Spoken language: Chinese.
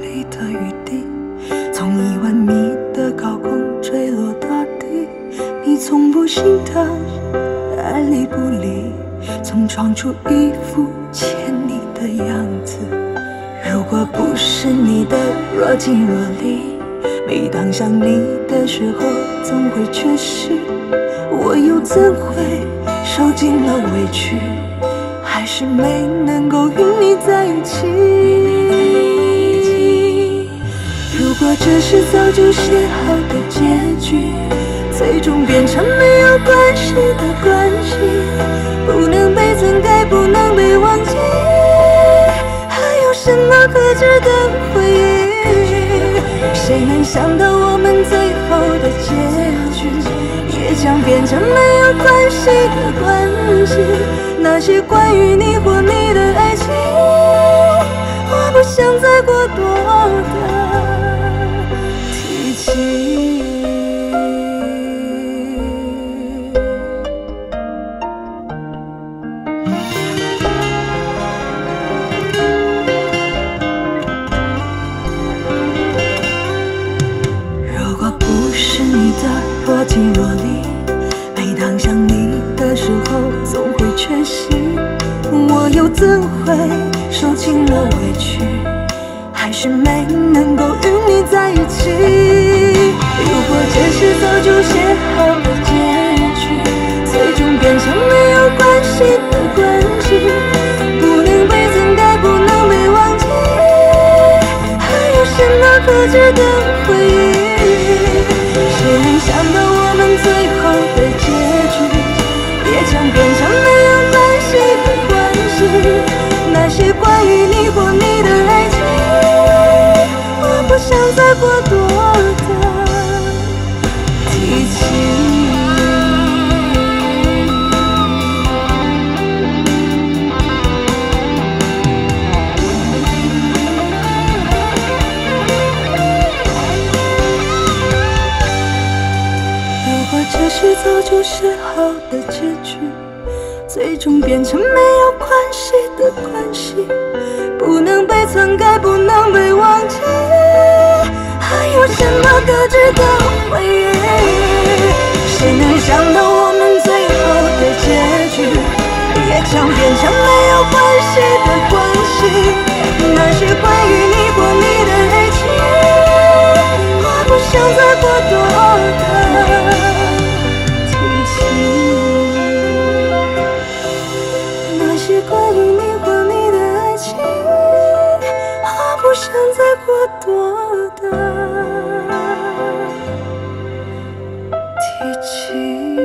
里的雨滴从一万米的高空坠落大地你从不心疼爱理不理总装出一副欠你的样子。如果不是你的若即若离每当想你的时候总会缺席我又怎会受尽了委屈还是没能够与你在一起。这是早就写好的结局。最终变成没有关系的关系，不能被篡改，不能被忘记，还有什么可值得回忆？谁能想到我们最后的结局，也将变成没有关系的关系？那些关于你或你的爱情，即若离，每当想你的时候，总会缺席。我又怎会受尽了委屈，还是没能够与你在一起？如果这是早就写好的结局，最终变成没有关系的关系，不能被篡改，不能被忘记，还有什么可值得过多的提起。这是早就写好的结局，最终变成没有关系的关系，不能被篡改，不能被忘想变成没有关系的关系，那是关于你或你的爱情，我不想再过多的提起。那是关于你或你的爱情，我不想再过多的提起。